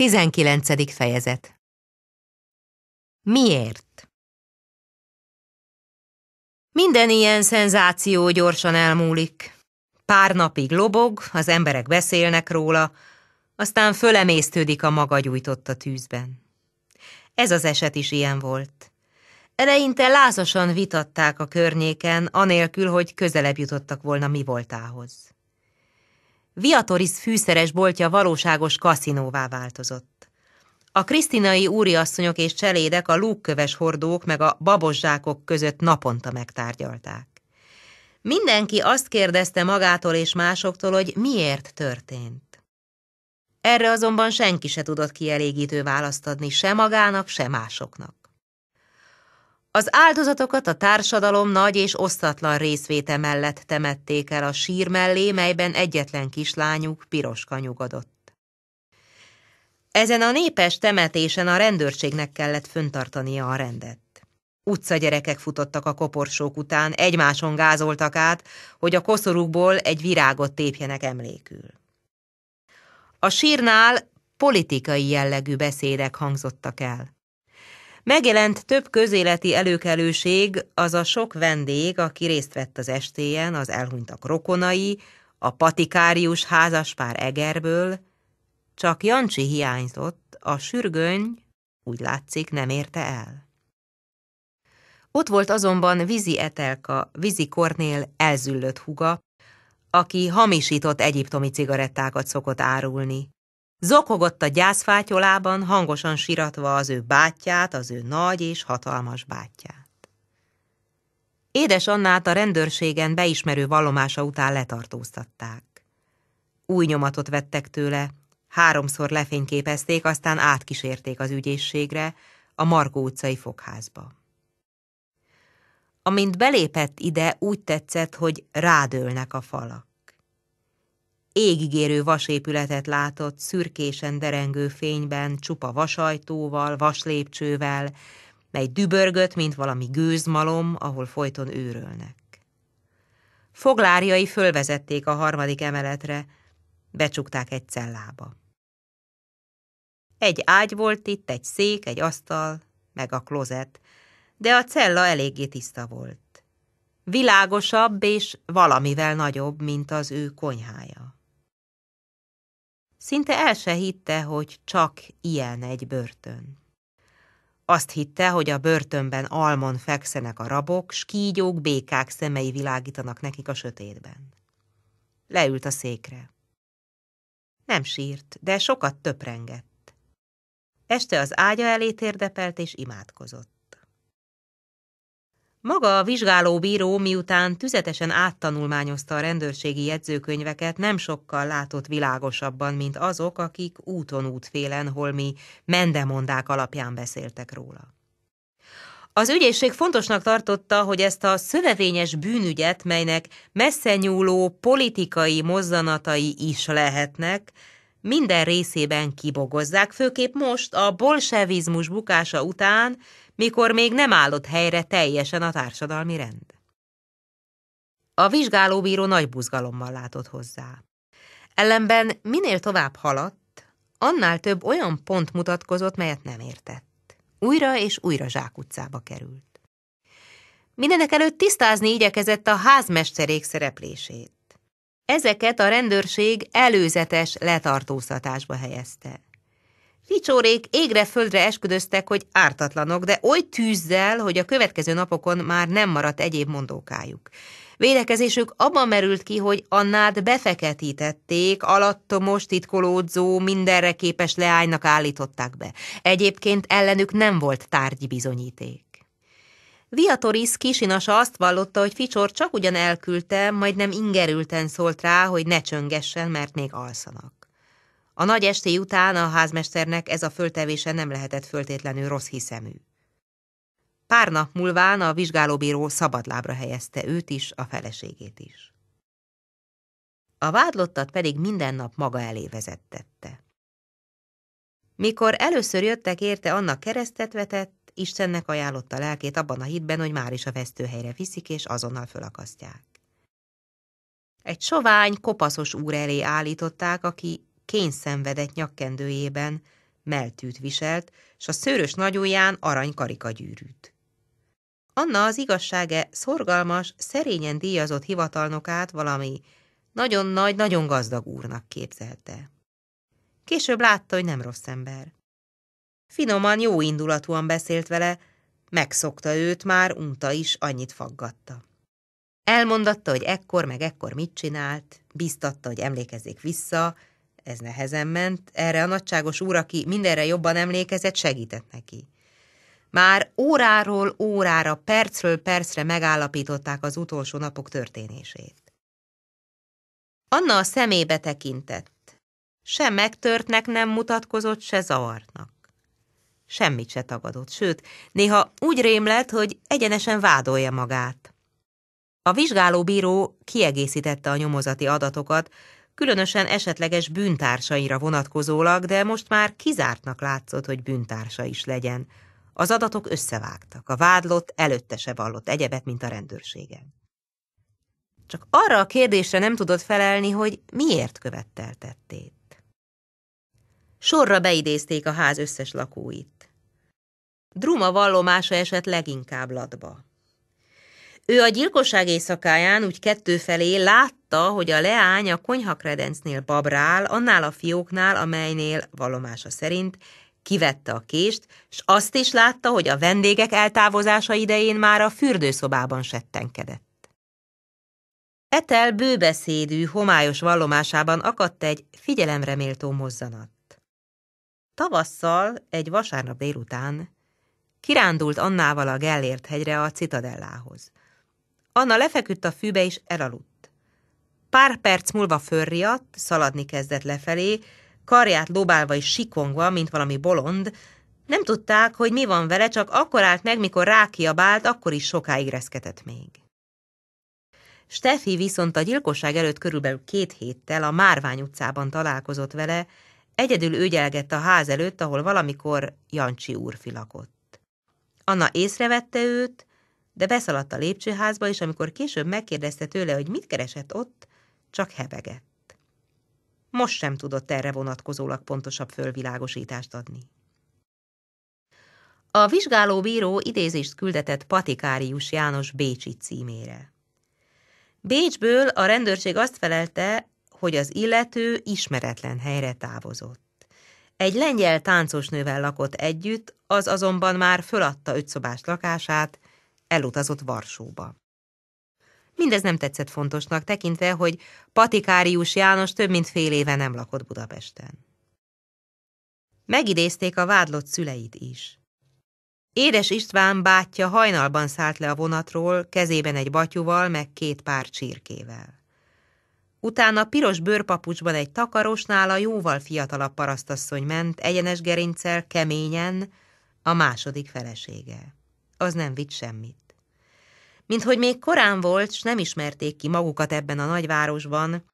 19. fejezet Miért? Minden ilyen szenzáció gyorsan elmúlik. Pár napig lobog, az emberek beszélnek róla, aztán fölemésztődik a maga gyújtotta tűzben. Ez az eset is ilyen volt. Eleinte lázasan vitatták a környéken, anélkül, hogy közelebb jutottak volna mi voltához. Viatoris fűszeres boltja valóságos kaszinóvá változott. A krisztinai úriasszonyok és cselédek a lúgköves hordók meg a babozsákok között naponta megtárgyalták. Mindenki azt kérdezte magától és másoktól, hogy miért történt. Erre azonban senki se tudott kielégítő választ adni, se magának, se másoknak. Az áldozatokat a társadalom nagy és osztatlan részvéte mellett temették el a sír mellé, melyben egyetlen kislányuk piroska nyugodott. Ezen a népes temetésen a rendőrségnek kellett föntartania a rendet. Utcagyerekek futottak a koporsók után, egymáson gázoltak át, hogy a koszorukból egy virágot tépjenek emlékül. A sírnál politikai jellegű beszédek hangzottak el. Megjelent több közéleti előkelőség, az a sok vendég, aki részt vett az estéjen, az elhunytak rokonai, a patikárius házaspár Egerből, csak Jancsi hiányzott, a sürgöny, úgy látszik, nem érte el. Ott volt azonban Vizi Etelka, Vizi Kornél elzüllött huga, aki hamisított egyiptomi cigarettákat szokott árulni. Zokogott a gyászfátyolában, hangosan siratva az ő bátyját, az ő nagy és hatalmas bátyját. Édes Annát a rendőrségen beismerő vallomása után letartóztatták. Új nyomatot vettek tőle, háromszor lefényképezték, aztán átkísérték az ügyészségre, a Margó utcai fogházba. Amint belépett ide, úgy tetszett, hogy rádőlnek a falak égigérő vasépületet látott, szürkésen derengő fényben, csupa vasajtóval, vaslépcsővel, mely dübörgött, mint valami gőzmalom, ahol folyton őrölnek. Foglárjai fölvezették a harmadik emeletre, becsukták egy cellába. Egy ágy volt itt, egy szék, egy asztal, meg a klozet, de a cella eléggé tiszta volt. Világosabb és valamivel nagyobb, mint az ő konyhája. Szinte el se hitte, hogy csak ilyen egy börtön. Azt hitte, hogy a börtönben almon fekszenek a rabok, s kígyók, békák szemei világítanak nekik a sötétben. Leült a székre. Nem sírt, de sokat töprengett. Este az ágya elé térdepelt és imádkozott. Maga a vizsgálóbíró, miután tüzetesen áttanulmányozta a rendőrségi jegyzőkönyveket, nem sokkal látott világosabban, mint azok, akik úton útfélen holmi mendemondák alapján beszéltek róla. Az ügyészség fontosnak tartotta, hogy ezt a szövevényes bűnügyet, melynek messze nyúló politikai mozzanatai is lehetnek, minden részében kibogozzák, főképp most a bolsevizmus bukása után, mikor még nem állott helyre teljesen a társadalmi rend. A vizsgálóbíró nagy buzgalommal látott hozzá. Ellenben minél tovább haladt, annál több olyan pont mutatkozott, melyet nem értett. Újra és újra zsákutcába került. Mindenek előtt tisztázni igyekezett a házmesterék szereplését. Ezeket a rendőrség előzetes letartóztatásba helyezte. Ficsórék égre-földre esküdöztek, hogy ártatlanok, de oly tűzzel, hogy a következő napokon már nem maradt egyéb mondókájuk. Védekezésük abban merült ki, hogy Annát befeketítették, alattomos, titkolódzó, mindenre képes leánynak állították be. Egyébként ellenük nem volt tárgyi bizonyíték. Viatoris kisinasa azt vallotta, hogy Ficsor csak ugyan elküldte, majd nem ingerülten szólt rá, hogy ne csöngessen, mert még alszanak. A nagy esté után a házmesternek ez a föltevése nem lehetett föltétlenül rossz hiszemű. Pár nap múlván a vizsgálóbíró szabadlábra helyezte őt is, a feleségét is. A vádlottat pedig minden nap maga elé vezettette. Mikor először jöttek érte, annak keresztet vetett, Istennek ajánlotta lelkét abban a hitben, hogy már is a vesztőhelyre viszik, és azonnal fölakasztják. Egy sovány, kopaszos úr elé állították, aki kényszenvedett nyakkendőjében, meltűt viselt, s a szőrös nagyujján arany karikagyűrűt. Anna az igazságe szorgalmas, szerényen díjazott hivatalnokát valami nagyon nagy, nagyon gazdag úrnak képzelte. Később látta, hogy nem rossz ember. Finoman, jó indulatúan beszélt vele, megszokta őt, már unta is, annyit faggatta. Elmondatta, hogy ekkor meg ekkor mit csinált, biztatta, hogy emlékezzék vissza, ez nehezen ment, erre a nagyságos úr, aki mindenre jobban emlékezett, segített neki. Már óráról órára, percről percre megállapították az utolsó napok történését. Anna a szemébe tekintett. Sem megtörtnek nem mutatkozott, se zavartnak. Semmit se tagadott, sőt, néha úgy rémlett, hogy egyenesen vádolja magát. A vizsgálóbíró kiegészítette a nyomozati adatokat, különösen esetleges bűntársaira vonatkozólag, de most már kizártnak látszott, hogy bűntársa is legyen. Az adatok összevágtak, a vádlott előtte se vallott egyebet, mint a rendőrségen. Csak arra a kérdésre nem tudott felelni, hogy miért követte. Sorra beidézték a ház összes lakóit. Druma vallomása esett leginkább latba. Ő a gyilkosság éjszakáján úgy kettő felé látta, hogy a leány a konyhakredencnél babrál, annál a fióknál, amelynél vallomása szerint kivette a kést, s azt is látta, hogy a vendégek eltávozása idején már a fürdőszobában settenkedett. Etel bőbeszédű, homályos vallomásában akadt egy figyelemre méltó mozzanat. Tavasszal, egy vasárnap délután, kirándult Annával a Gellért hegyre a citadellához. Anna lefeküdt a fűbe és elaludt. Pár perc múlva fölriadt, szaladni kezdett lefelé, karját lobálva és sikongva, mint valami bolond, nem tudták, hogy mi van vele, csak akkor állt meg, mikor rákiabált, akkor is sokáig reszketett még. Steffi viszont a gyilkosság előtt körülbelül két héttel a Márvány utcában találkozott vele, egyedül őgyelgett a ház előtt, ahol valamikor Jancsi úr filakott. Anna észrevette őt, de beszaladt a lépcsőházba, és amikor később megkérdezte tőle, hogy mit keresett ott, csak hebegett. Most sem tudott erre vonatkozólag pontosabb fölvilágosítást adni. A vizsgálóbíró idézést küldetett Patikárius János Bécsi címére. Bécsből a rendőrség azt felelte, hogy az illető ismeretlen helyre távozott. Egy lengyel táncosnővel lakott együtt, az azonban már föladta ötszobás lakását, elutazott Varsóba. Mindez nem tetszett fontosnak, tekintve, hogy Patikárius János több mint fél éve nem lakott Budapesten. Megidézték a vádlott szüleit is. Édes István bátyja hajnalban szállt le a vonatról, kezében egy batyuval, meg két pár csirkével. Utána piros bőrpapucsban egy takarosnál a jóval fiatalabb parasztasszony ment, egyenes gerincsel, keményen, a második felesége. Az nem vitt semmit. Mint hogy még korán volt, s nem ismerték ki magukat ebben a nagyvárosban,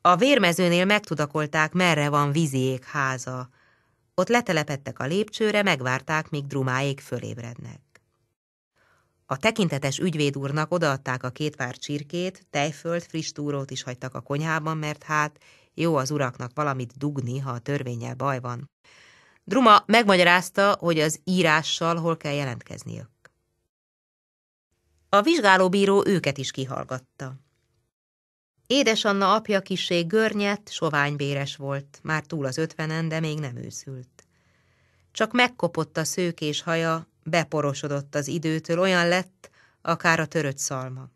a vérmezőnél megtudakolták, merre van viziék háza. Ott letelepettek a lépcsőre, megvárták, míg drumáék fölébrednek. A tekintetes ügyvéd úrnak odaadták a két pár csirkét, tejfölt, friss túrót is hagytak a konyhában, mert hát jó az uraknak valamit dugni, ha a törvényel baj van. Druma megmagyarázta, hogy az írással hol kell jelentkezniük. A vizsgálóbíró őket is kihallgatta. Édes Anna apja kisé görnyet, soványbéres volt, már túl az ötvenen, de még nem őszült. Csak megkopott a szőkés haja, beporosodott az időtől, olyan lett, akár a törött szalma.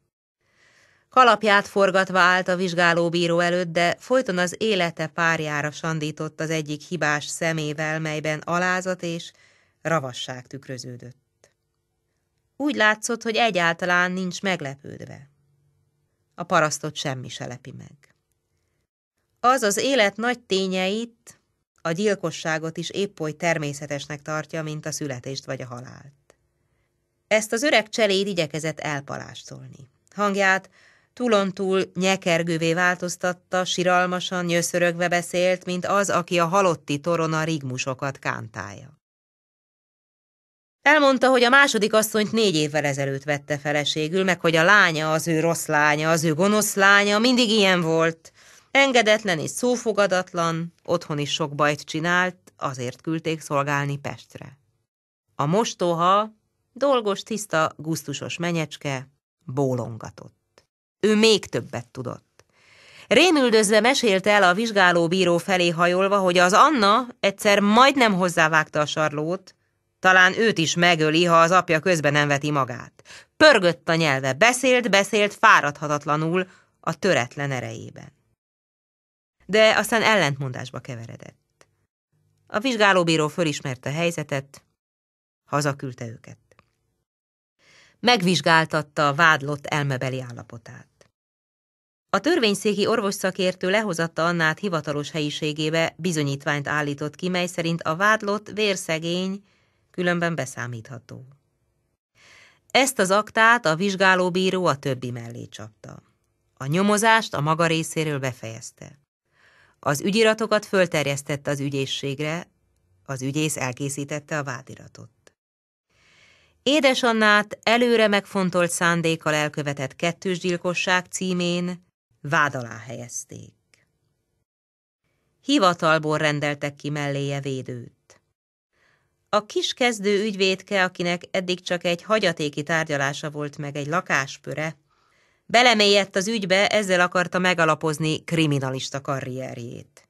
Kalapját forgatva állt a vizsgálóbíró előtt, de folyton az élete párjára sandított az egyik hibás szemével, melyben alázat és ravasság tükröződött. Úgy látszott, hogy egyáltalán nincs meglepődve. A parasztot semmi se lepi meg. Az az élet nagy tényeit, a gyilkosságot is épp oly természetesnek tartja, mint a születést vagy a halált. Ezt az öreg cseléd igyekezett elpalástolni. Hangját túlontúl nyekergővé változtatta, siralmasan, nyöszörögve beszélt, mint az, aki a halotti torona rigmusokat kántálja. Elmondta, hogy a második asszonyt négy évvel ezelőtt vette feleségül, meg hogy a lánya, az ő rossz lánya, az ő gonosz lánya mindig ilyen volt. Engedetlen és szófogadatlan, otthon is sok bajt csinált, azért küldték szolgálni Pestre. A mostoha, dolgos, tiszta, gusztusos menyecske bólongatott. Ő még többet tudott. Rémüldözve mesélte el a vizsgálóbíró felé hajolva, hogy az Anna egyszer majdnem hozzávágta a sarlót, talán őt is megöli, ha az apja közben nem veti magát. Pörgött a nyelve, beszélt, beszélt fáradhatatlanul a töretlen erejében. De aztán ellentmondásba keveredett. A vizsgálóbíró fölismerte a helyzetet, hazaküldte őket. Megvizsgáltatta a vádlott elmebeli állapotát. A törvényszéki orvosszakértő lehozatta Annát hivatalos helyiségébe, bizonyítványt állított ki, mely szerint a vádlott vérszegény, különben beszámítható. Ezt az aktát a vizsgálóbíró a többi mellé csapta. A nyomozást a maga részéről befejezte. Az ügyiratokat fölterjesztette az ügyészségre, az ügyész elkészítette a vádiratot. Édesannát előre megfontolt szándékkal elkövetett kettős gyilkosság címén vád alá helyezték. Hivatalból rendeltek ki melléje védőt. A kis kezdő ügyvédke, akinek eddig csak egy hagyatéki tárgyalása volt meg egy lakáspöre, belemélyedt az ügybe, ezzel akarta megalapozni kriminalista karrierjét.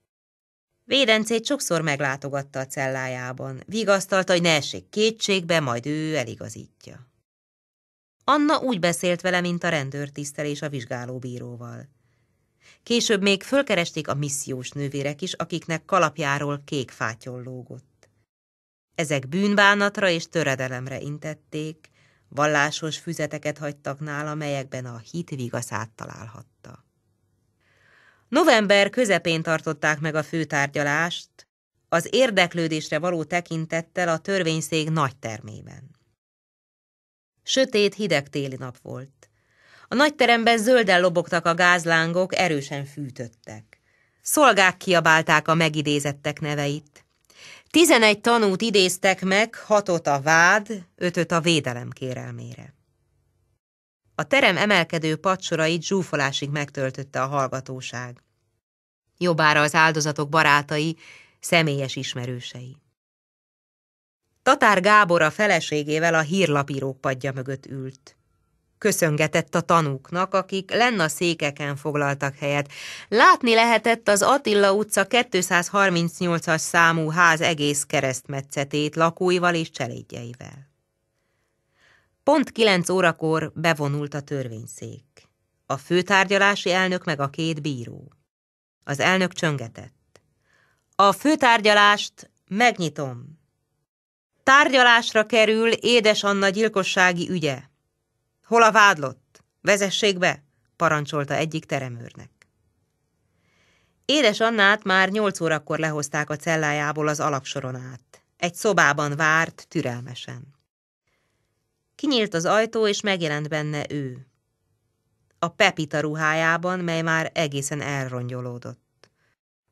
Védencét sokszor meglátogatta a cellájában, vigasztalta, hogy ne essék kétségbe, majd ő eligazítja. Anna úgy beszélt vele, mint a rendőrtisztelés a vizsgálóbíróval. Később még fölkeresték a missziós nővérek is, akiknek kalapjáról kék fátyol lógott. Ezek bűnbánatra és töredelemre intették, vallásos füzeteket hagytak nála, melyekben a hit vigaszát találhatta. November közepén tartották meg a főtárgyalást, az érdeklődésre való tekintettel a törvényszék nagy termében. Sötét, hideg téli nap volt. A nagy teremben zölden lobogtak a gázlángok, erősen fűtöttek. Szolgák kiabálták a megidézettek neveit. Tizenegy tanút idéztek meg, hatot a vád, ötöt a védelem kérelmére. A terem emelkedő padsorait zsúfolásig megtöltötte a hallgatóság. Jobbára az áldozatok barátai, személyes ismerősei. Tatár Gábor a feleségével a hírlapírók padja mögött ült. Köszöngetett a tanúknak, akik lenn a székeken foglaltak helyet. Látni lehetett az Attila utca 238-as számú ház egész keresztmetszetét lakóival és cselédjeivel. Pont kilenc órakor bevonult a törvényszék. A főtárgyalási elnök meg a két bíró. Az elnök csöngetett. A főtárgyalást megnyitom. Tárgyalásra kerül édes Anna gyilkossági ügye. Hol a vádlott? Vezessék be, parancsolta egyik teremőrnek. Édes Annát már nyolc órakor lehozták a cellájából az alapsoron át. Egy szobában várt türelmesen. Kinyílt az ajtó, és megjelent benne ő. A pepita ruhájában, mely már egészen elrongyolódott.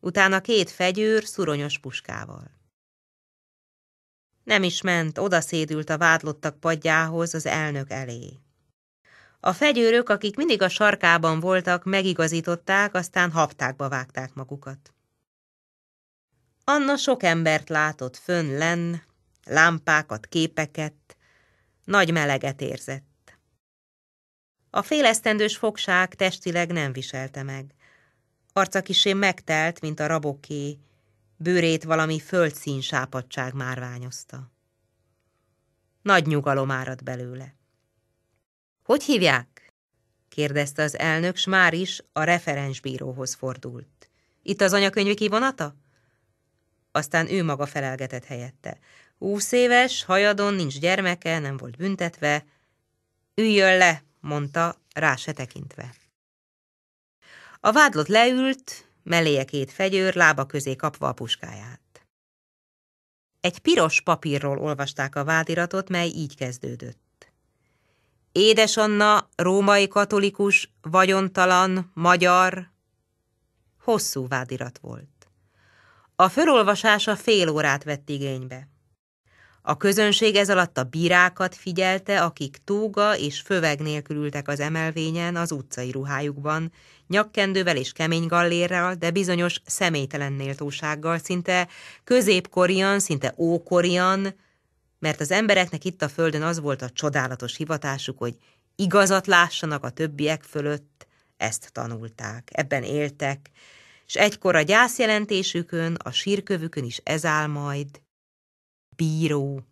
Utána két fegyőr szuronyos puskával. Nem is ment, odaszédült a vádlottak padjához az elnök elé. A fegyőrök, akik mindig a sarkában voltak, megigazították, aztán haptákba vágták magukat. Anna sok embert látott fönn lenn, lámpákat, képeket, nagy meleget érzett. A félesztendős fogság testileg nem viselte meg. Arca kisé megtelt, mint a raboké, bőrét valami földszín sápadság márványozta. Nagy nyugalom árad belőle. Hogy hívják? kérdezte az elnök, s már is a referensbíróhoz fordult. Itt az anyakönyvi kivonata? Aztán ő maga felelgetett helyette. Húsz éves, hajadon, nincs gyermeke, nem volt büntetve. Üljön le, mondta, rá se tekintve. A vádlott leült, melléje két fegyőr, lába közé kapva a puskáját. Egy piros papírról olvasták a vádiratot, mely így kezdődött. Édes Anna, római katolikus, vagyontalan, magyar. Hosszú vádirat volt. A fölolvasása fél órát vett igénybe. A közönség ez alatt a bírákat figyelte, akik tóga és föveg nélkül ültek az emelvényen az utcai ruhájukban, nyakkendővel és kemény gallérral, de bizonyos személytelen néltósággal, szinte középkorian, szinte ókorian, mert az embereknek itt a földön az volt a csodálatos hivatásuk, hogy igazat lássanak a többiek fölött, ezt tanulták, ebben éltek, és egykor a gyászjelentésükön, a sírkövükön is ez áll majd. Bíró.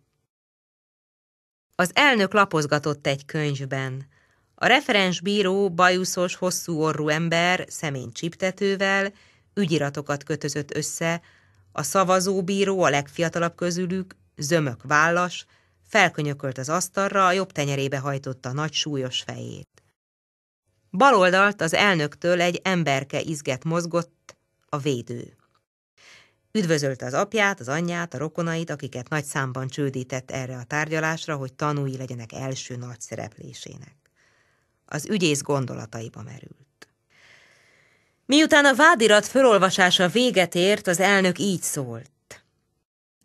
Az elnök lapozgatott egy könyvben. A referens bíró bajuszos, hosszú orrú ember, személy csiptetővel, ügyiratokat kötözött össze, a szavazóbíró, a legfiatalabb közülük, zömök vállas, felkönyökölt az asztalra, a jobb tenyerébe hajtotta a nagy súlyos fejét. Baloldalt az elnöktől egy emberke izget mozgott, a védő. Üdvözölte az apját, az anyját, a rokonait, akiket nagy számban csődített erre a tárgyalásra, hogy tanúi legyenek első nagy szereplésének. Az ügyész gondolataiba merült. Miután a vádirat fölolvasása véget ért, az elnök így szólt.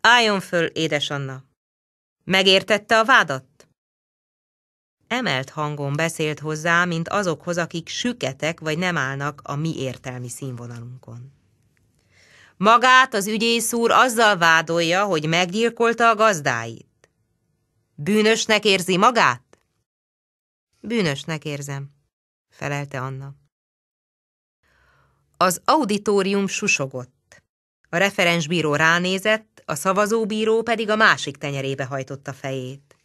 Álljon föl, édesanna! Megértette a vádat? Emelt hangon beszélt hozzá, mint azokhoz, akik süketek vagy nem állnak a mi értelmi színvonalunkon. Magát az ügyész úr azzal vádolja, hogy meggyilkolta a gazdáit. Bűnösnek érzi magát? Bűnösnek érzem, felelte Anna. Az auditorium susogott. A referensbíró ránézett, a szavazóbíró pedig a másik tenyerébe hajtotta fejét.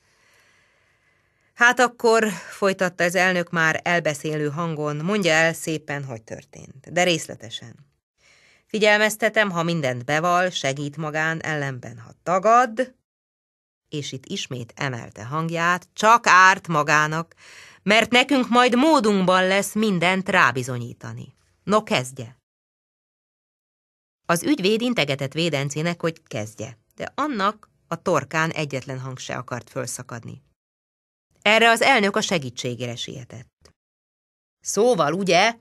Hát akkor, folytatta az elnök már elbeszélő hangon, mondja el szépen, hogy történt, de részletesen. Figyelmeztetem, ha mindent beval, segít magán, ellenben, ha tagad, és itt ismét emelte hangját, csak árt magának, mert nekünk majd módunkban lesz mindent rábizonyítani. No, kezdje! Az ügyvéd integetett védencének, hogy kezdje, de annak a torkán egyetlen hang se akart fölszakadni. Erre az elnök a segítségére sietett. Szóval, ugye,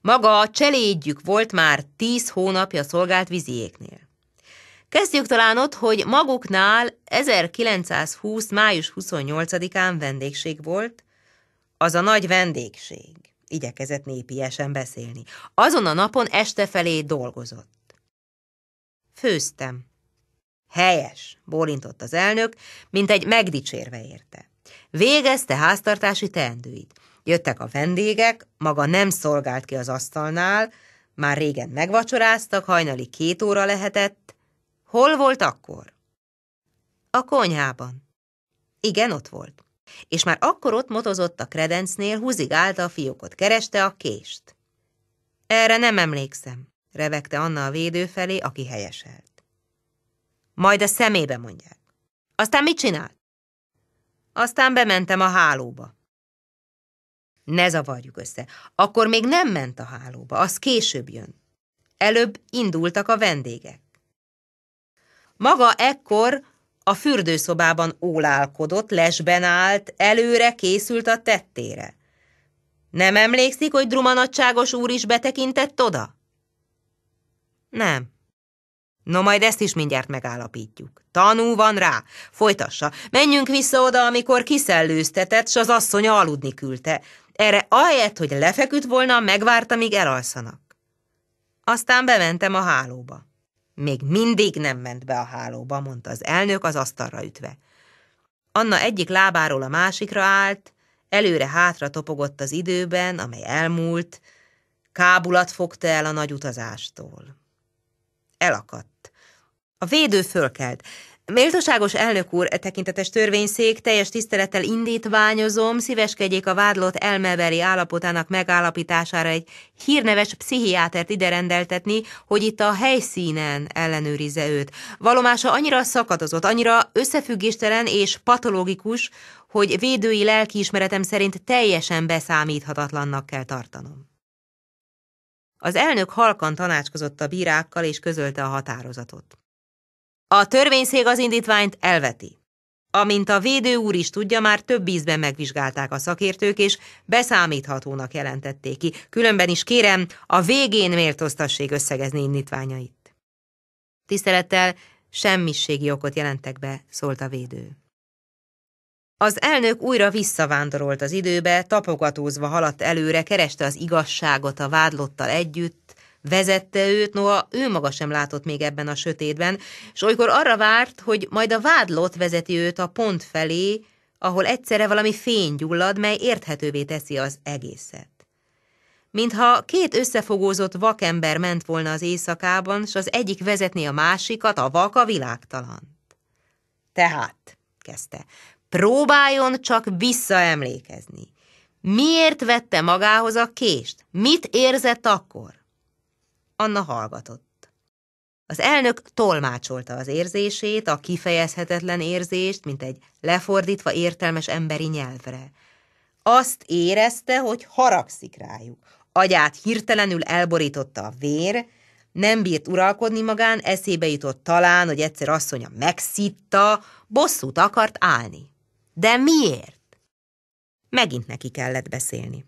maga a cselédjük volt már tíz hónapja szolgált viziéknél. Kezdjük talán ott, hogy maguknál 1920. május 28-án vendégség volt, az a nagy vendégség. Igyekezett népiesen beszélni. Azon a napon este felé dolgozott. Főztem. Helyes, bólintott az elnök, mint egy megdicsérve érte. Végezte háztartási teendőit. Jöttek a vendégek, maga nem szolgált ki az asztalnál, már régen megvacsoráztak, hajnali két óra lehetett. Hol volt akkor? A konyhában. Igen, ott volt. És már akkor ott motozott a kredencnél, húzigálta a fiókot, kereste a kést. Erre nem emlékszem, revegte Anna a védő felé, aki helyeselt. Majd a szemébe mondják. Aztán mit csinált? Aztán bementem a hálóba. Ne zavarjuk össze. Akkor még nem ment a hálóba, az később jön. Előbb indultak a vendégek. Maga ekkor a fürdőszobában ólálkodott, lesben állt, előre készült a tettére. Nem emlékszik, hogy Drumanadságos úr is betekintett oda? Nem. No, majd ezt is mindjárt megállapítjuk. Tanú van rá. Folytassa. Menjünk vissza oda, amikor kiszellőztetett, s az asszonya aludni küldte. Erre ahelyett, hogy lefeküdt volna, megvárta, míg elalszanak. Aztán bementem a hálóba. Még mindig nem ment be a hálóba, mondta az elnök az asztalra ütve. Anna egyik lábáról a másikra állt, előre-hátra topogott az időben, amely elmúlt, kábulat fogta el a nagy utazástól. Elakadt. A védő fölkelt. Méltóságos elnök úr, e tekintetes törvényszék, teljes tisztelettel indítványozom, szíveskedjék a vádlott elmebeli állapotának megállapítására egy hírneves pszichiátert ide rendeltetni, hogy itt a helyszínen ellenőrizze őt. Valomása annyira szakadozott, annyira összefüggéstelen és patológikus, hogy védői lelkiismeretem szerint teljesen beszámíthatatlannak kell tartanom. Az elnök halkan tanácskozott a bírákkal és közölte a határozatot. A törvényszék az indítványt elveti. Amint a védő úr is tudja, már több ízben megvizsgálták a szakértők, és beszámíthatónak jelentették ki. Különben is kérem, a végén méltóztassék összegezni indítványait. Tisztelettel Semmiségi okot jelentek be, szólt a védő. Az elnök újra visszavándorolt az időbe, tapogatózva haladt előre, kereste az igazságot a vádlottal együtt, vezette őt, noha ő maga sem látott még ebben a sötétben, és olykor arra várt, hogy majd a vádlott vezeti őt a pont felé, ahol egyszerre valami fény gyullad, mely érthetővé teszi az egészet. Mintha két összefogózott vakember ment volna az éjszakában, s az egyik vezetné a másikat, a vak a világtalant. Tehát, kezdte, próbáljon csak visszaemlékezni. Miért vette magához a kést? Mit érzett akkor? Anna hallgatott. Az elnök tolmácsolta az érzését, a kifejezhetetlen érzést, mint egy lefordítva értelmes emberi nyelvre. Azt érezte, hogy haragszik rájuk. Agyát hirtelenül elborította a vér, nem bírt uralkodni magán, eszébe jutott talán, hogy egyszer asszonya megszitta, bosszút akart állni. De miért? Megint neki kellett beszélni.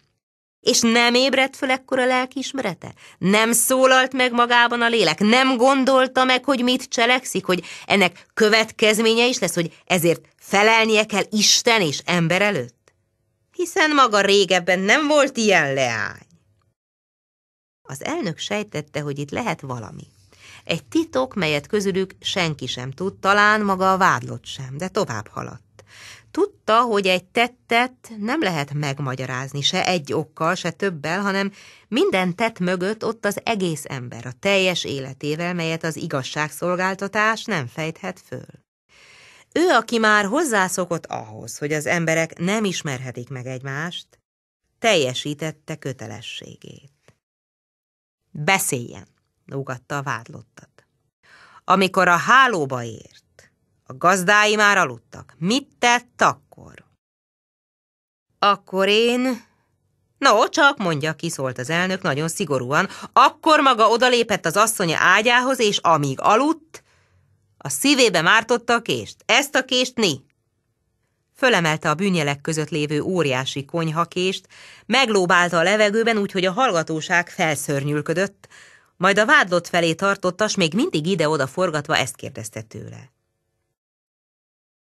És nem ébredt föl ekkora lelkiismerete? Nem szólalt meg magában a lélek? Nem gondolta meg, hogy mit cselekszik? Hogy ennek következménye is lesz, hogy ezért felelnie kell Isten és ember előtt? Hiszen maga régebben nem volt ilyen leány. Az elnök sejtette, hogy itt lehet valami. Egy titok, melyet közülük senki sem tud, talán maga a vádlott sem, de tovább haladt. Tudta, hogy egy tettet nem lehet megmagyarázni se egy okkal, se többel, hanem minden tett mögött ott az egész ember, a teljes életével, melyet az igazságszolgáltatás nem fejthet föl. Ő, aki már hozzászokott ahhoz, hogy az emberek nem ismerhetik meg egymást, teljesítette kötelességét. Beszéljen, lógatta a vádlottat. Amikor a hálóba ért, a gazdái már aludtak. Mit tett akkor? Akkor én... No, csak mondja, kiszólt az elnök nagyon szigorúan. Akkor maga odalépett az asszonya ágyához, és amíg aludt, a szívébe mártotta a kést. Ezt a kést ni. Fölemelte a bűnyelek között lévő óriási konyhakést, meglóbálta a levegőben, úgyhogy a hallgatóság felszörnyülködött, majd a vádlott felé tartottas, még mindig ide-oda forgatva ezt kérdezte tőle.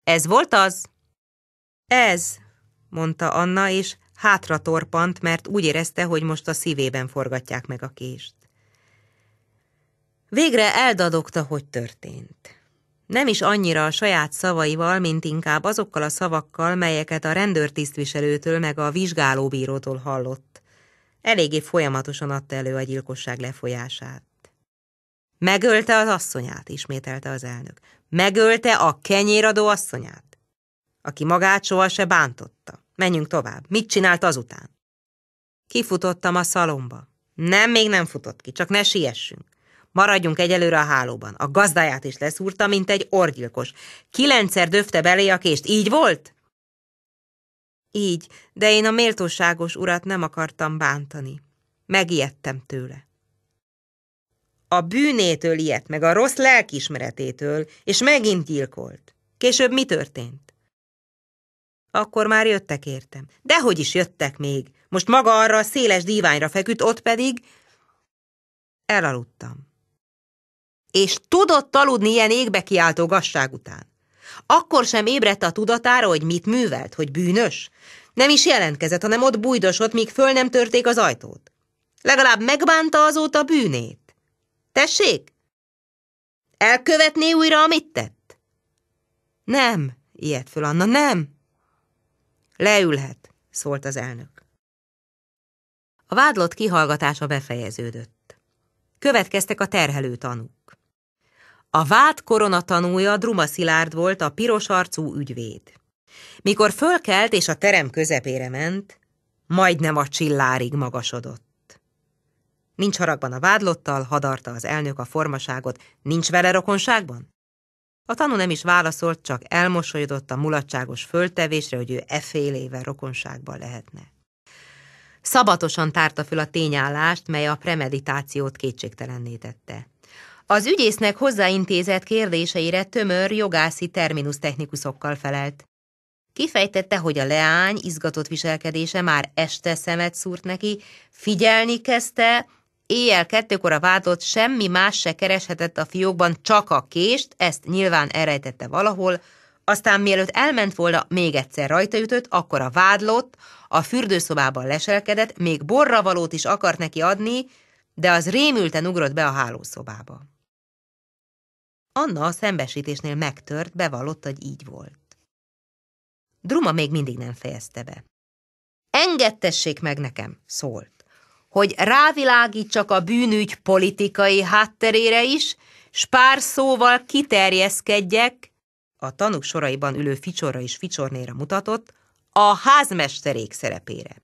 Ez volt az? Ez, mondta Anna, és hátra torpant, mert úgy érezte, hogy most a szívében forgatják meg a kést. Végre eldadogta, hogy történt. Nem is annyira a saját szavaival, mint inkább azokkal a szavakkal, melyeket a rendőrtisztviselőtől meg a vizsgálóbírótól hallott. Eléggé folyamatosan adta elő a gyilkosság lefolyását. Megölte az asszonyát, ismételte az elnök. Megölte a kenyéradó asszonyát, aki magát soha se bántotta. Menjünk tovább. Mit csinált azután? Kifutottam a szalomba. Nem, még nem futott ki, csak ne siessünk. Maradjunk egyelőre a hálóban. A gazdáját is leszúrta, mint egy orgyilkos. Kilencszer döfte belé a kést. Így volt? Így, de én a méltóságos urat nem akartam bántani. Megijedtem tőle. A bűnétől ilyet, meg a rossz lelkismeretétől, és megint gyilkolt. Később mi történt? Akkor már jöttek értem. Dehogy is jöttek még. Most maga arra a széles díványra feküdt, ott pedig... Elaludtam. És tudott aludni ilyen égbe kiáltó gasság után. Akkor sem ébredt a tudatára, hogy mit művelt, hogy bűnös. Nem is jelentkezett, hanem ott bújdosott, míg föl nem törték az ajtót. Legalább megbánta azóta bűnét. Tessék? Elkövetné újra, amit tett? Nem, ilyet föl Anna, nem. Leülhet, szólt az elnök. A vádlott kihallgatása befejeződött. Következtek a terhelő tanúk. A vád korona tanúja Druma Szilárd volt a piros arcú ügyvéd. Mikor fölkelt és a terem közepére ment, majdnem a csillárig magasodott. Nincs haragban a vádlottal, hadarta az elnök a formaságot. Nincs vele rokonságban? A tanú nem is válaszolt, csak elmosolyodott a mulatságos föltevésre, hogy ő effélével rokonságban lehetne. Szabatosan tárta föl a tényállást, mely a premeditációt kétségtelenné tette. Az ügyésznek hozzáintézett kérdéseire tömör jogászi terminus technikusokkal felelt. Kifejtette, hogy a leány izgatott viselkedése már este szemet szúrt neki, figyelni kezdte, Éjjel kettőkor a vádlott semmi más se kereshetett a fiókban, csak a kést, ezt nyilván elrejtette valahol, aztán mielőtt elment volna, még egyszer rajta ütött, akkor a vádlott a fürdőszobában leselkedett, még borravalót is akart neki adni, de az rémülten ugrott be a hálószobába. Anna a szembesítésnél megtört, bevallotta, hogy így volt. Druma még mindig nem fejezte be. Engedtessék meg nekem, szólt, hogy rávilágítsak a bűnügy politikai hátterére is, s pár szóval kiterjeszkedjek, a tanúk soraiban ülő ficsorra és ficsornéra mutatott, a házmesterék szerepére.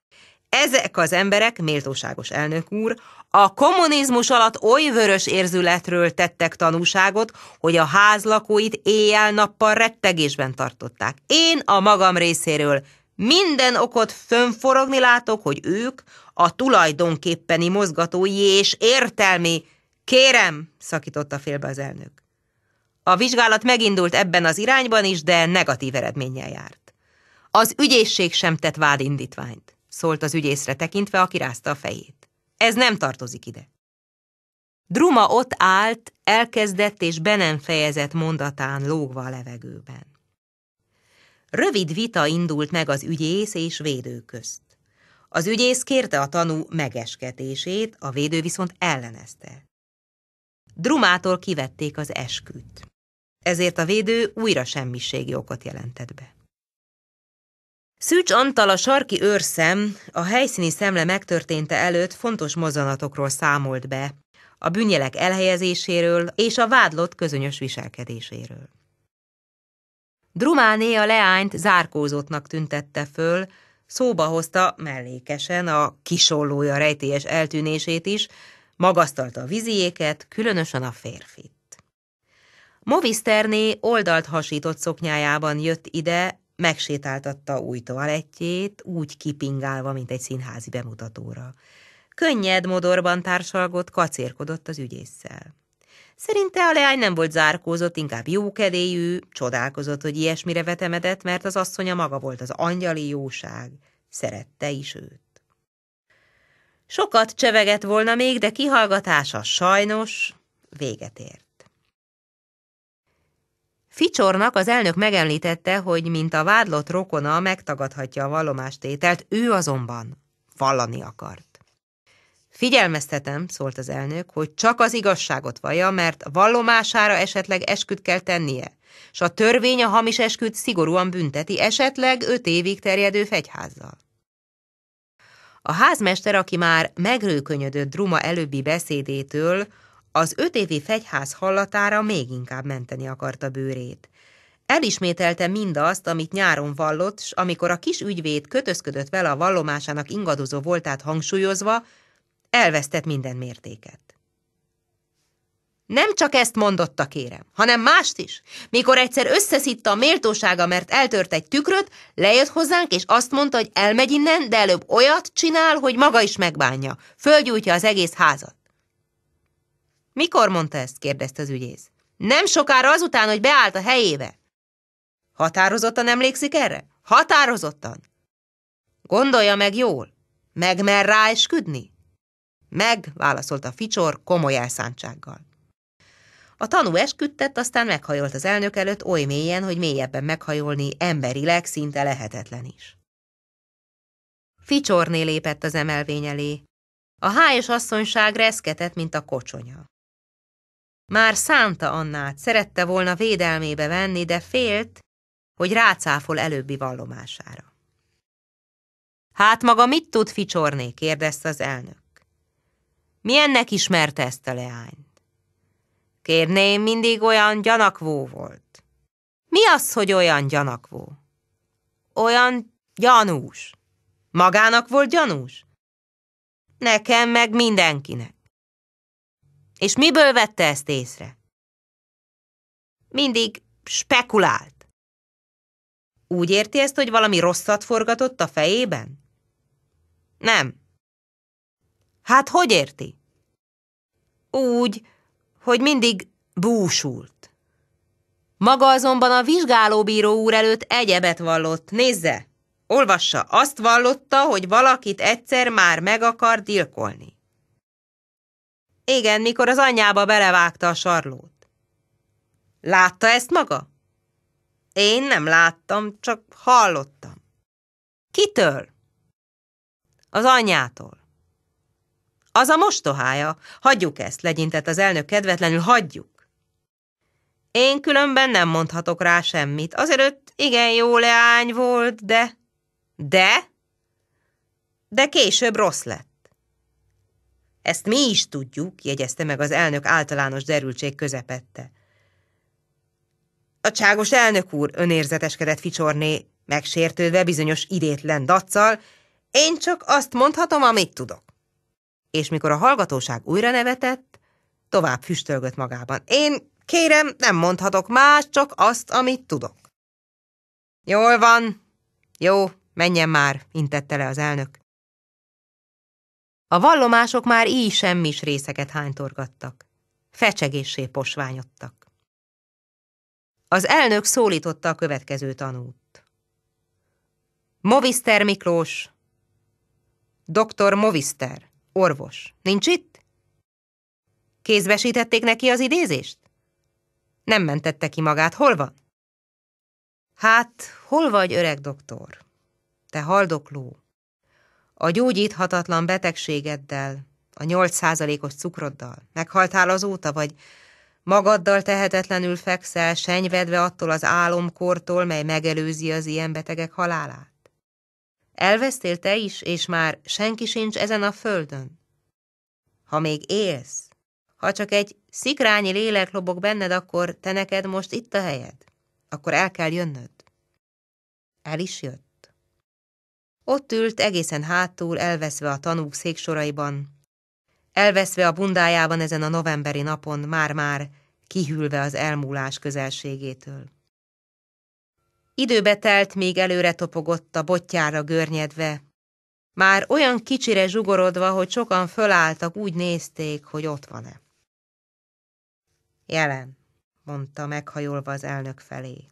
Ezek az emberek, méltóságos elnök úr, a kommunizmus alatt oly vörös érzületről tettek tanúságot, hogy a házlakóit éjjel-nappal rettegésben tartották. Én a magam részéről minden okot fönforogni látok, hogy ők a tulajdonképpeni mozgatói és értelmi. Kérem, szakította félbe az elnök. A vizsgálat megindult ebben az irányban is, de negatív eredménnyel járt. Az ügyészség sem tett vádindítványt, szólt az ügyészre tekintve, aki rázta a fejét. Ez nem tartozik ide. Druma ott állt, elkezdett és be nem fejezett mondatán lógva a levegőben. Rövid vita indult meg az ügyész és védő közt. Az ügyész kérte a tanú megesketését, a védő viszont ellenezte. Drumától kivették az esküt. Ezért a védő újra semmiségi okot jelentett be. Szűcs Antal a sarki őrszem a helyszíni szemle megtörténte előtt fontos mozzanatokról számolt be, a bűnjelek elhelyezéséről és a vádlott közönyös viselkedéséről. Drumáné a leányt zárkózottnak tüntette föl, szóba hozta mellékesen a kisollója rejtélyes eltűnését is, magasztalta a viziéket, különösen a férfit. Moviszterné oldalt hasított szoknyájában jött ide, megsétáltatta új toalettjét, úgy kipingálva, mint egy színházi bemutatóra. Könnyed modorban társalgott, kacérkodott az ügyésszel. Szerinte a leány nem volt zárkózott, inkább jókedélyű, csodálkozott, hogy ilyesmire vetemedett, mert az asszonya maga volt az angyali jóság, szerette is őt. Sokat csevegett volna még, de kihallgatása sajnos véget ért. Ficsornak az elnök megemlítette, hogy mint a vádlott rokona megtagadhatja a vallomástételt, ő azonban vallani akart. Figyelmeztetem, szólt az elnök, hogy csak az igazságot vallja, mert vallomására esetleg esküt kell tennie, és a törvény a hamis esküt szigorúan bünteti, esetleg öt évig terjedő fegyházzal. A házmester, aki már megrőkönyödött Druma előbbi beszédétől, az öt évi fegyház hallatára még inkább menteni akarta bőrét. Elismételte mindazt, amit nyáron vallott, s amikor a kis ügyvéd kötözködött vele a vallomásának ingadozó voltát hangsúlyozva, elvesztett minden mértéket. Nem csak ezt mondotta, kérem, hanem mást is. Mikor egyszer összeszitta a méltósága, mert eltört egy tükröt, lejött hozzánk, és azt mondta, hogy elmegy innen, de előbb olyat csinál, hogy maga is megbánja. Fölgyújtja az egész házat. Mikor mondta ezt? kérdezte az ügyész. Nem sokára azután, hogy beállt a helyébe. Határozottan emlékszik erre? Határozottan. Gondolja meg jól. Meg mer rá esküdni? Meg, válaszolta ficsor komoly elszántsággal. A tanú esküdtett, aztán meghajolt az elnök előtt oly mélyen, hogy mélyebben meghajolni emberileg szinte lehetetlen is. Ficsorné lépett az emelvény elé. A hájas asszonyság reszketett, mint a kocsonya. Már szánta Annát, szerette volna védelmébe venni, de félt, hogy rácáfol előbbi vallomására. Hát maga mit tud ficsorni? kérdezte az elnök. Milyennek ismerte ezt a leányt? Kérném, mindig olyan gyanakvó volt. Mi az, hogy olyan gyanakvó? Olyan gyanús. Magának volt gyanús? Nekem meg mindenkinek. És miből vette ezt észre? Mindig spekulált. Úgy érti ezt, hogy valami rosszat forgatott a fejében? Nem. Hát hogy érti? Úgy, hogy mindig búsult. Maga azonban a vizsgálóbíró úr előtt egyebet vallott. Nézze, olvassa, azt vallotta, hogy valakit egyszer már meg akar gyilkolni. Igen, mikor az anyjába belevágta a sarlót. Látta ezt maga? Én nem láttam, csak hallottam. Kitől? Az anyjától. Az a mostohája. Hagyjuk ezt, legyintett az elnök kedvetlenül, hagyjuk. Én különben nem mondhatok rá semmit. Őt igen jó leány volt, de... De? De később rossz lett. Ezt mi is tudjuk, jegyezte meg az elnök általános derültség közepette. A cságos elnök úr önérzeteskedett Ficsorné, megsértődve bizonyos idétlen daccal, én csak azt mondhatom, amit tudok. És mikor a hallgatóság újra nevetett, tovább füstölgött magában. Én, kérem, nem mondhatok más, csak azt, amit tudok. Jól van, jó, menjen már, intette le az elnök. A vallomások már így semmis részeket hánytorgattak. Fecsegéssé posványodtak. Az elnök szólította a következő tanút. Moviszter Miklós, doktor Moviszter, orvos, nincs itt? Kézbesítették neki az idézést? Nem mentette ki magát, hol van? Hát, hol vagy, öreg doktor? Te haldokló, a gyógyíthatatlan betegségeddel, a nyolc százalékos cukroddal. Meghaltál azóta, vagy magaddal tehetetlenül fekszel, senyvedve attól az álomkortól, mely megelőzi az ilyen betegek halálát? Elvesztél te is, és már senki sincs ezen a földön? Ha még élsz, ha csak egy szikrányi lélek lobog benned, akkor te neked most itt a helyed. Akkor el kell jönnöd. El is jött. Ott ült egészen hátul, elveszve a tanúk széksoraiban, elveszve a bundájában ezen a novemberi napon, már-már kihűlve az elmúlás közelségétől. Időbe telt, még előre topogott a botjára görnyedve, már olyan kicsire zsugorodva, hogy sokan fölálltak, úgy nézték, hogy ott van-e. Jelen, mondta meghajolva az elnök felé.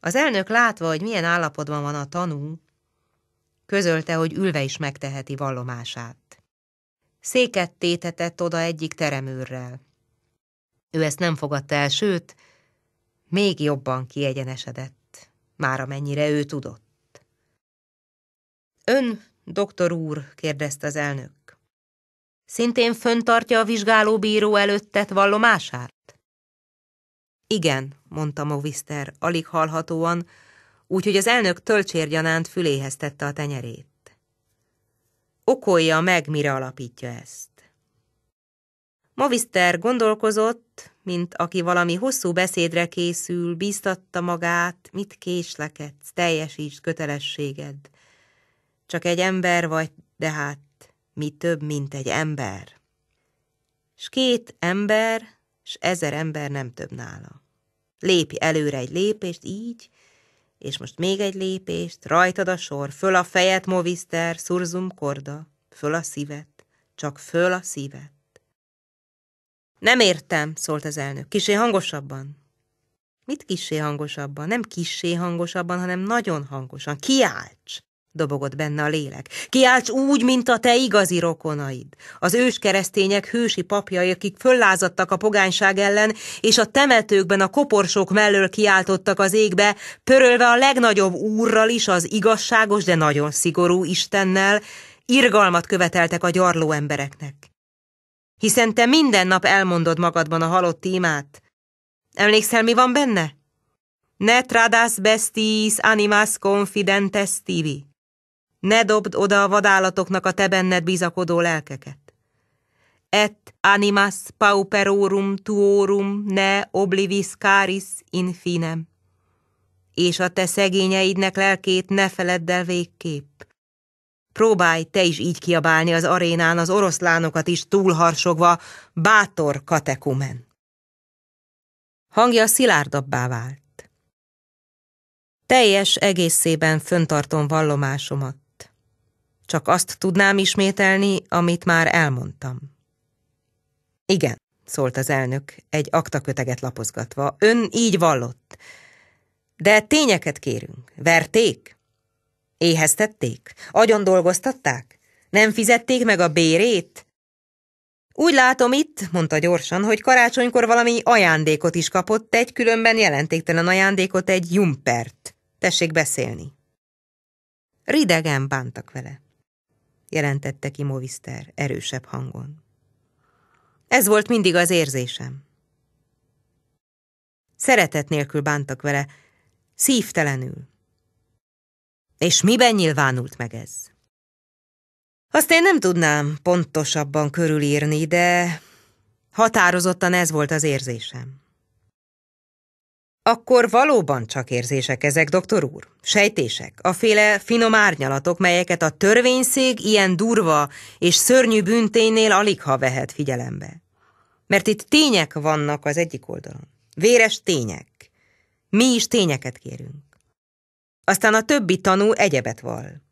Az elnök látva, hogy milyen állapotban van a tanú, Közölte, hogy ülve is megteheti vallomását. Széket tétetett oda egyik teremőrrel. Ő ezt nem fogadta el, sőt, még jobban kiegyenesedett, már amennyire ő tudott. Ön, doktor úr, kérdezte az elnök, szintén föntartja a vizsgálóbíró előttet vallomását? Igen, mondta Movister, alig hallhatóan, úgyhogy az elnök töltsérgyanánt füléhez tette a tenyerét. Okolja meg, mire alapítja ezt. Movister gondolkozott, mint aki valami hosszú beszédre készül, bíztatta magát, mit késlekedsz, teljesíts kötelességed. Csak egy ember vagy, de hát mi több, mint egy ember. S két ember, s ezer ember nem több nála. Lépi előre egy lépést így, és most még egy lépést, rajtad a sor, föl a fejet, moviszter, szurzum korda, föl a szívet, csak föl a szívet. Nem értem, szólt az elnök, kisé hangosabban. Mit kisé hangosabban? Nem kisé hangosabban, hanem nagyon hangosan. Kiálts! dobogott benne a lélek. Kiálts úgy, mint a te igazi rokonaid. Az őskeresztények hősi papjai, akik föllázadtak a pogányság ellen, és a temetőkben a koporsók mellől kiáltottak az égbe, pörölve a legnagyobb úrral is, az igazságos, de nagyon szigorú Istennel, irgalmat követeltek a gyarló embereknek. Hiszen te minden nap elmondod magadban a halott imát. Emlékszel, mi van benne? Ne tradas bestis animas confidentes tivi. Ne dobd oda a vadállatoknak a te benned bizakodó lelkeket. Et animas pauperorum tuorum ne oblivis caris infinem. És a te szegényeidnek lelkét ne feledd el végképp. Próbálj te is így kiabálni az arénán az oroszlánokat is túlharsogva, bátor katekumen. Hangja szilárdabbá vált. Teljes egészében föntartom vallomásomat. Csak azt tudnám ismételni, amit már elmondtam. Igen, szólt az elnök, egy aktaköteget lapozgatva. Ön így vallott. De tényeket kérünk. Verték? Éheztették? Agyon dolgoztatták? Nem fizették meg a bérét? Úgy látom itt, mondta gyorsan, hogy karácsonykor valami ajándékot is kapott, egy különben jelentéktelen ajándékot, egy jumpert. Tessék beszélni. Ridegen bántak vele, jelentette ki Movister erősebb hangon. Ez volt mindig az érzésem. Szeretet nélkül bántak vele, szívtelenül. És miben nyilvánult meg ez? Azt én nem tudnám pontosabban körülírni, de határozottan ez volt az érzésem. Akkor valóban csak érzések ezek, doktor úr? Sejtések, a féle finom árnyalatok, melyeket a törvényszék ilyen durva és szörnyű bűnténynél alig ha vehet figyelembe. Mert itt tények vannak az egyik oldalon. Véres tények. Mi is tényeket kérünk. Aztán a többi tanú egyebet val.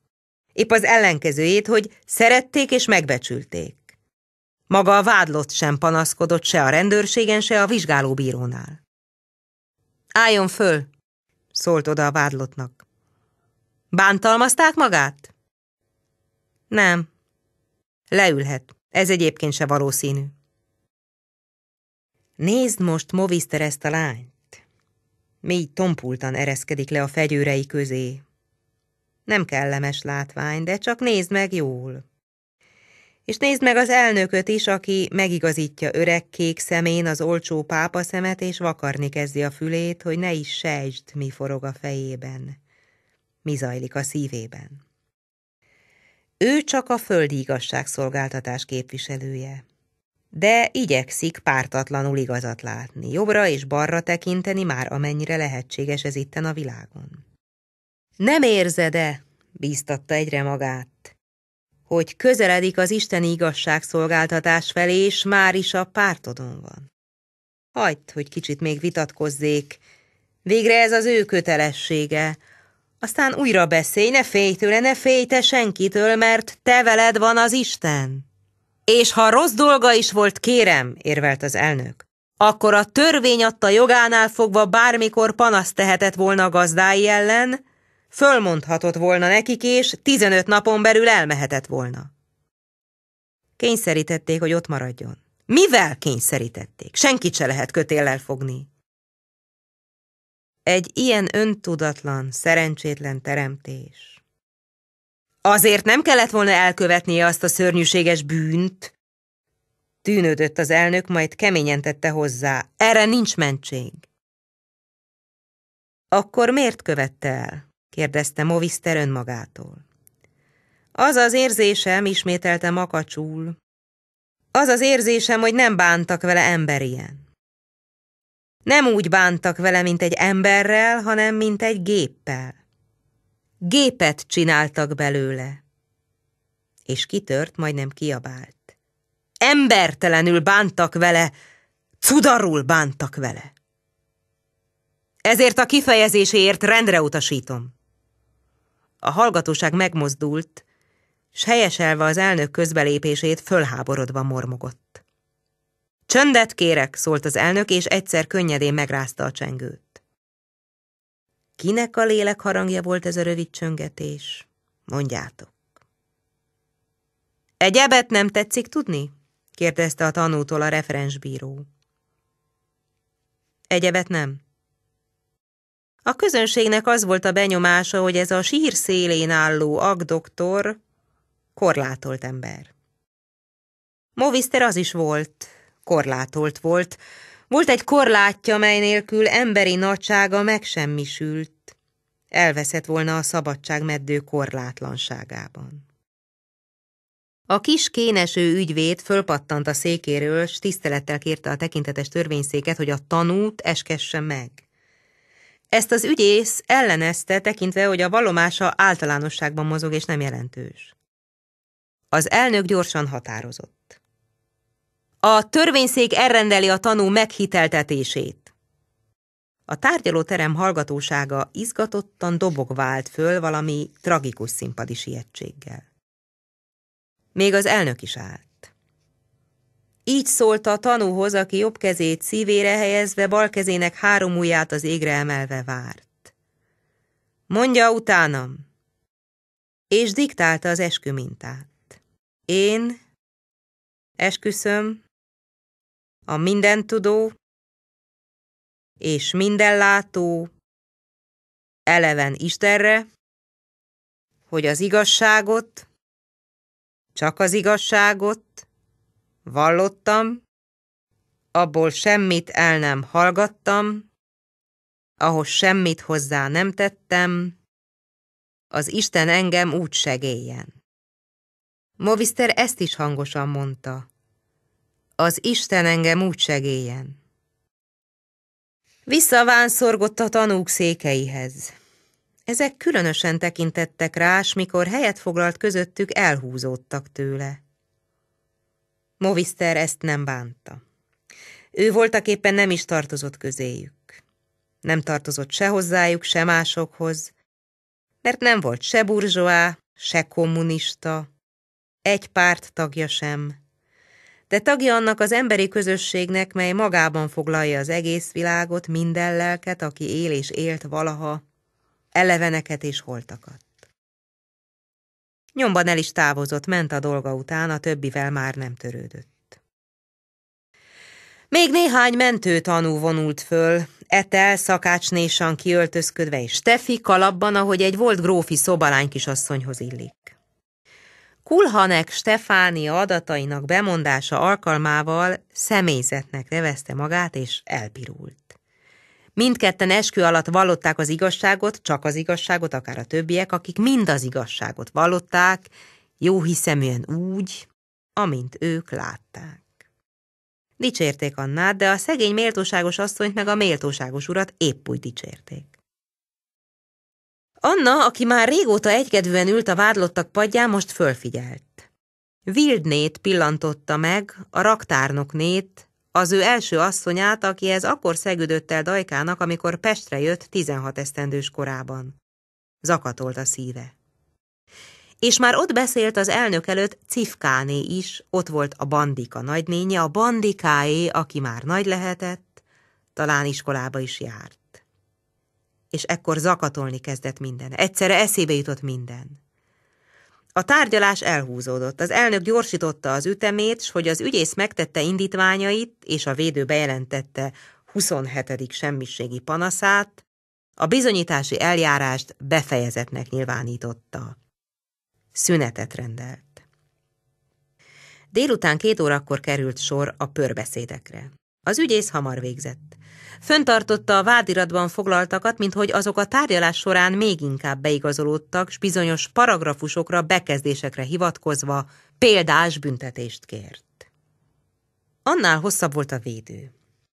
Épp az ellenkezőjét, hogy szerették és megbecsülték. Maga a vádlott sem panaszkodott se a rendőrségen, se a vizsgálóbírónál. Álljon föl, szólt oda a vádlottnak. Bántalmazták magát? Nem. Leülhet. Ez egyébként se valószínű. Nézd most, Moviszter ezt a lányt. Mély tompultan ereszkedik le a fegyőrei közé. Nem kellemes látvány, de csak nézd meg jól. És nézd meg az elnököt is, aki megigazítja öreg kék szemén az olcsó pápa szemet, és vakarni kezdi a fülét, hogy ne is sejtsd, mi forog a fejében, mi zajlik a szívében. Ő csak a földi igazságszolgáltatás képviselője de igyekszik pártatlanul igazat látni, jobbra és balra tekinteni már amennyire lehetséges ez itten a világon. Nem érzed-e, bíztatta egyre magát, hogy közeledik az isteni igazságszolgáltatás felé, és már is a pártodon van. Hagyd, hogy kicsit még vitatkozzék, végre ez az ő kötelessége, aztán újra beszélj, ne félj tőle, ne félj te senkitől, mert te veled van az Isten. És ha rossz dolga is volt, kérem, érvelt az elnök, akkor a törvény adta jogánál fogva bármikor panaszt tehetett volna a gazdái ellen, fölmondhatott volna nekik, és 15 napon belül elmehetett volna. Kényszerítették, hogy ott maradjon. Mivel kényszerítették? Senkit se lehet kötéllel fogni. Egy ilyen öntudatlan, szerencsétlen teremtés Azért nem kellett volna elkövetnie azt a szörnyűséges bűnt? Tűnődött az elnök, majd keményen tette hozzá. Erre nincs mentség. Akkor miért követte el? kérdezte Moviszter önmagától. Az az érzésem, ismételte makacsul. Az az érzésem, hogy nem bántak vele emberien. Nem úgy bántak vele, mint egy emberrel, hanem mint egy géppel. Gépet csináltak belőle. És kitört, majdnem kiabált. Embertelenül bántak vele, cudarul bántak vele. Ezért a kifejezéséért rendre utasítom. A hallgatóság megmozdult, s helyeselve az elnök közbelépését fölháborodva mormogott. Csöndet kérek, szólt az elnök, és egyszer könnyedén megrázta a csengőt. Kinek a lélek harangja volt ez a rövid csöngetés? Mondjátok. Egyebet nem tetszik tudni? kérdezte a tanútól a referensbíró. Egyebet nem. A közönségnek az volt a benyomása, hogy ez a sír szélén álló agdoktor korlátolt ember. Moviszter az is volt, korlátolt volt, volt egy korlátja, mely nélkül emberi nagysága megsemmisült. Elveszett volna a szabadság meddő korlátlanságában. A kis kéneső ügyvéd fölpattant a székéről, s tisztelettel kérte a tekintetes törvényszéket, hogy a tanút eskesse meg. Ezt az ügyész ellenezte, tekintve, hogy a vallomása általánosságban mozog és nem jelentős. Az elnök gyorsan határozott. A törvényszék elrendeli a tanú meghiteltetését. A tárgyalóterem hallgatósága izgatottan dobogvált föl valami tragikus színpadi sietséggel. Még az elnök is állt. Így szólt a tanúhoz, aki jobb kezét szívére helyezve, bal kezének három ujját az égre emelve várt. Mondja utánam! És diktálta az eskü mintát. Én esküszöm, a mindentudó és mindenlátó eleven Istenre, hogy az igazságot, csak az igazságot vallottam, abból semmit el nem hallgattam, ahhoz semmit hozzá nem tettem, az Isten engem úgy segéljen. Moviszter ezt is hangosan mondta. Az Isten engem úgy segéljen. Visszavánszorgott a tanúk székeihez. Ezek különösen tekintettek rás, mikor helyet foglalt közöttük, elhúzódtak tőle. Moviszter ezt nem bánta. Ő voltaképpen nem is tartozott közéjük. Nem tartozott se hozzájuk, se másokhoz, mert nem volt se burzsóá, se kommunista, egy párt tagja sem, de tagja annak az emberi közösségnek, mely magában foglalja az egész világot, minden lelket, aki él és élt valaha, eleveneket és holtakat. Nyomban el is távozott, ment a dolga után, a többivel már nem törődött. Még néhány mentő tanú vonult föl, Etel szakácsnésan kiöltözködve, és Steffi kalapban, ahogy egy volt grófi szobalány kisasszonyhoz illik. Kulhanek Stefánia adatainak bemondása alkalmával személyzetnek nevezte magát, és elpirult. Mindketten eskü alatt vallották az igazságot, csak az igazságot, akár a többiek, akik mind az igazságot vallották, jó hiszeműen úgy, amint ők látták. Dicsérték Annát, de a szegény méltóságos asszonyt meg a méltóságos urat épp úgy dicsérték. Anna, aki már régóta egykedvűen ült a vádlottak padján, most fölfigyelt. Wildnét pillantotta meg, a raktárnoknét, az ő első asszonyát, akihez akkor szegődött el Dajkának, amikor Pestre jött 16 esztendős korában. Zakatolt a szíve. És már ott beszélt az elnök előtt Cifkáné is, ott volt a bandika nagynénye, a bandikáé, aki már nagy lehetett, talán iskolába is járt és ekkor zakatolni kezdett minden. Egyszerre eszébe jutott minden. A tárgyalás elhúzódott. Az elnök gyorsította az ütemét, s hogy az ügyész megtette indítványait, és a védő bejelentette 27. semmiségi panaszát, a bizonyítási eljárást befejezetnek nyilvánította. Szünetet rendelt. Délután két órakor került sor a pörbeszédekre. Az ügyész hamar végzett. Föntartotta a vádiratban foglaltakat, mint hogy azok a tárgyalás során még inkább beigazolódtak, s bizonyos paragrafusokra, bekezdésekre hivatkozva példás büntetést kért. Annál hosszabb volt a védő.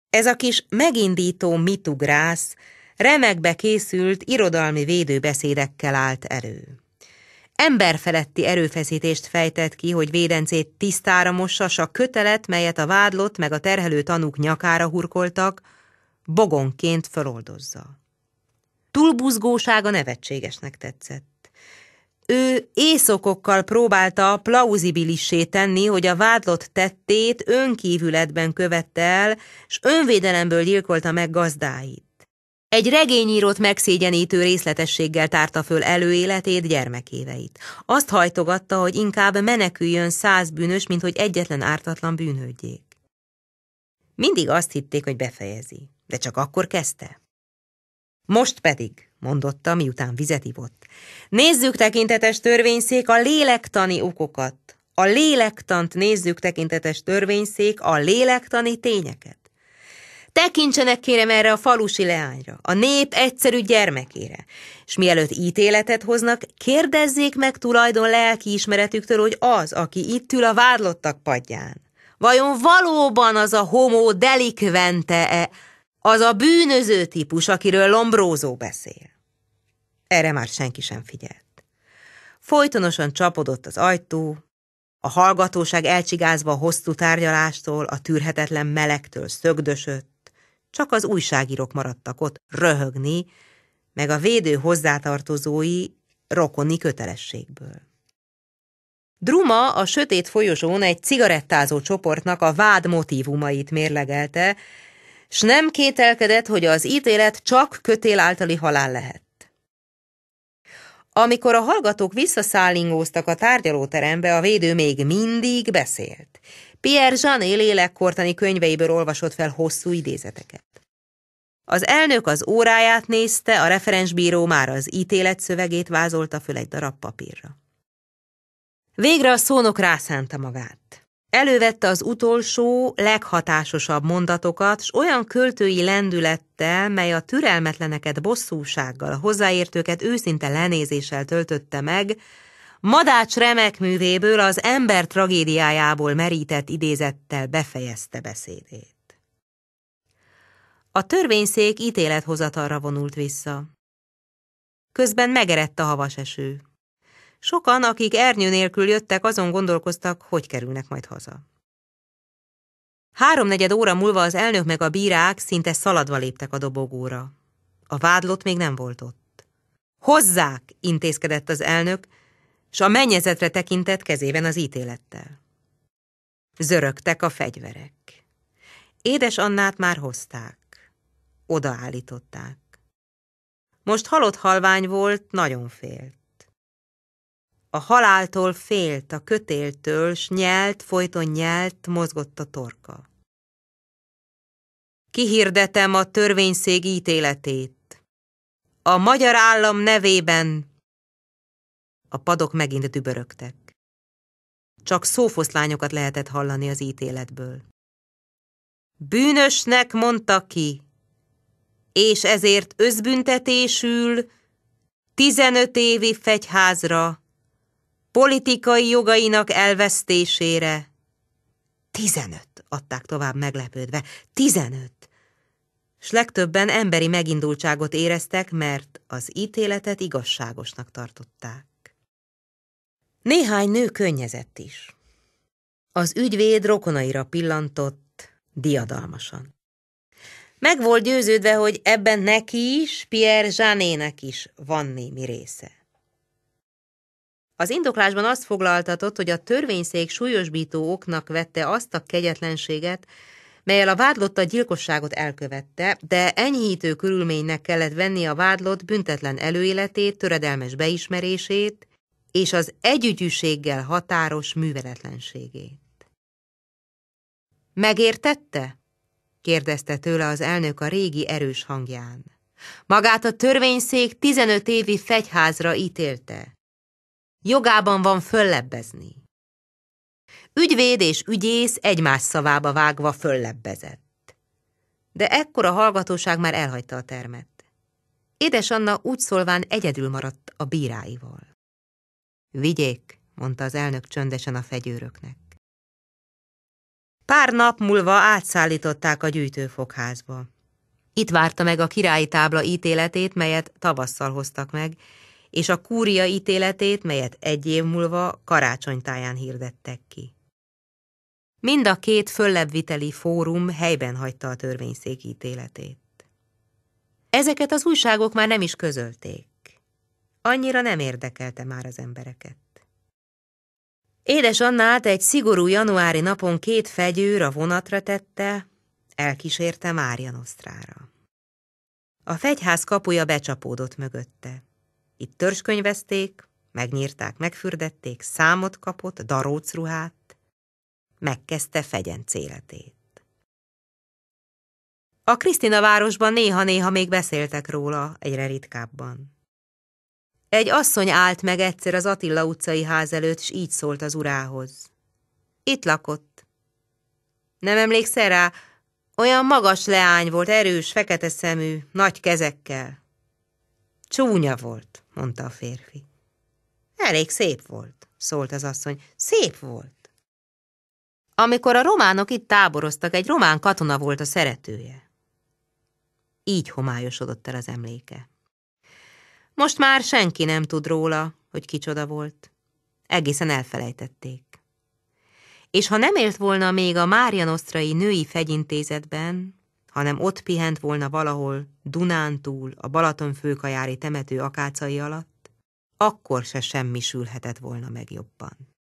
Ez a kis megindító mitugrász remekbe készült irodalmi védőbeszédekkel állt elő. Emberfeletti erőfeszítést fejtett ki, hogy védencét tisztára mossa, a kötelet, melyet a vádlott meg a terhelő tanúk nyakára hurkoltak, bogonként föloldozza. Túlbuzgósága nevetségesnek tetszett. Ő észokokkal próbálta plauzibilissé tenni, hogy a vádlott tettét önkívületben követte el, s önvédelemből gyilkolta meg gazdáit. Egy regényírót megszégyenítő részletességgel tárta föl előéletét, gyermekéveit. Azt hajtogatta, hogy inkább meneküljön száz bűnös, mint hogy egyetlen ártatlan bűnhődjék. Mindig azt hitték, hogy befejezi de csak akkor kezdte. Most pedig, mondotta, miután vizet ivott, nézzük tekintetes törvényszék a lélektani okokat. A lélektant nézzük tekintetes törvényszék a lélektani tényeket. Tekintsenek kérem erre a falusi leányra, a nép egyszerű gyermekére, és mielőtt ítéletet hoznak, kérdezzék meg tulajdon lelkiismeretüktől, hogy az, aki itt ül a vádlottak padján, vajon valóban az a homo delikvente-e, az a bűnöző típus, akiről Lombrózó beszél. Erre már senki sem figyelt. Folytonosan csapodott az ajtó, a hallgatóság elcsigázva a hosszú tárgyalástól, a tűrhetetlen melegtől szögdösött, csak az újságírók maradtak ott röhögni, meg a védő hozzátartozói rokoni kötelességből. Druma a sötét folyosón egy cigarettázó csoportnak a vád motívumait mérlegelte, s nem kételkedett, hogy az ítélet csak kötél általi halál lehet. Amikor a hallgatók visszaszállingóztak a tárgyalóterembe, a védő még mindig beszélt. Pierre Jané lélekkortani könyveiből olvasott fel hosszú idézeteket. Az elnök az óráját nézte, a referensbíró már az ítélet szövegét vázolta föl egy darab papírra. Végre a szónok rászánta magát. Elővette az utolsó, leghatásosabb mondatokat, s olyan költői lendülettel, mely a türelmetleneket bosszúsággal, a hozzáértőket őszinte lenézéssel töltötte meg, Madács remek művéből az ember tragédiájából merített idézettel befejezte beszédét. A törvényszék ítélethozatalra vonult vissza. Közben megerett a havas eső. Sokan, akik ernyő nélkül jöttek, azon gondolkoztak, hogy kerülnek majd haza. Háromnegyed óra múlva az elnök meg a bírák szinte szaladva léptek a dobogóra. A vádlott még nem volt ott. Hozzák, intézkedett az elnök, s a mennyezetre tekintett kezében az ítélettel. Zörögtek a fegyverek. Édes Annát már hozták. Odaállították. Most halott halvány volt, nagyon félt. A haláltól félt, a kötéltől, s nyelt, folyton nyelt, mozgott a torka. Kihirdetem a törvényszég ítéletét. A magyar állam nevében a padok megint dübörögtek. Csak szófoszlányokat lehetett hallani az ítéletből. Bűnösnek mondta ki, és ezért özbüntetésül 15 évi fegyházra, politikai jogainak elvesztésére. Tizenöt, adták tovább meglepődve. Tizenöt. S legtöbben emberi megindultságot éreztek, mert az ítéletet igazságosnak tartották. Néhány nő könnyezett is. Az ügyvéd rokonaira pillantott diadalmasan. Meg volt győződve, hogy ebben neki is, Pierre Zsánének is van némi része. Az indoklásban azt foglaltatott, hogy a törvényszék súlyosbító oknak vette azt a kegyetlenséget, melyel a vádlott a gyilkosságot elkövette, de enyhítő körülménynek kellett venni a vádlott büntetlen előéletét, töredelmes beismerését és az együgyűséggel határos műveletlenségét. Megértette? kérdezte tőle az elnök a régi erős hangján. Magát a törvényszék 15 évi fegyházra ítélte. Jogában van föllebbezni. Ügyvéd és ügyész egymás szavába vágva föllebbezett. De ekkor a hallgatóság már elhagyta a termet. Édes Anna úgy szólván egyedül maradt a bíráival. Vigyék, mondta az elnök csöndesen a fegyőröknek. Pár nap múlva átszállították a gyűjtőfogházba. Itt várta meg a királyi tábla ítéletét, melyet tavasszal hoztak meg, és a kúria ítéletét, melyet egy év múlva karácsonytáján hirdettek ki. Mind a két föllebbviteli fórum helyben hagyta a törvényszék ítéletét. Ezeket az újságok már nem is közölték. Annyira nem érdekelte már az embereket. Édes Annát egy szigorú januári napon két fegyőr a vonatra tette, elkísérte Mária Nosztrára. A fegyház kapuja becsapódott mögötte. Itt törzskönyvezték, megnyírták, megfürdették, számot kapott, darócruhát, megkezdte fegyenc életét. A Krisztina városban néha-néha még beszéltek róla, egyre ritkábban. Egy asszony állt meg egyszer az Attila utcai ház előtt, és így szólt az urához. Itt lakott. Nem emlékszel rá? Olyan magas leány volt, erős, fekete szemű, nagy kezekkel. Csúnya volt, mondta a férfi. Elég szép volt, szólt az asszony. Szép volt. Amikor a románok itt táboroztak, egy román katona volt a szeretője. Így homályosodott el az emléke. Most már senki nem tud róla, hogy kicsoda volt. Egészen elfelejtették. És ha nem élt volna még a Mária Nosztrai női fegyintézetben, hanem ott pihent volna valahol Dunántúl a Balaton főkajári temető akácai alatt, akkor se semmisülhetett volna meg jobban.